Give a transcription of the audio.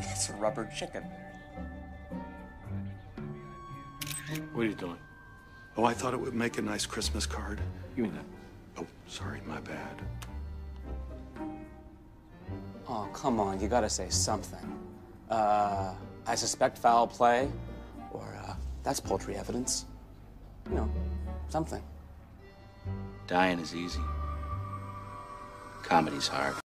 It's a rubber chicken. What are you doing? Oh, I thought it would make a nice Christmas card. You mean that. Oh, sorry, my bad. Oh, come on, you gotta say something. Uh, I suspect foul play, or, uh, that's poultry evidence. You know, something. Dying is easy. Comedy's hard.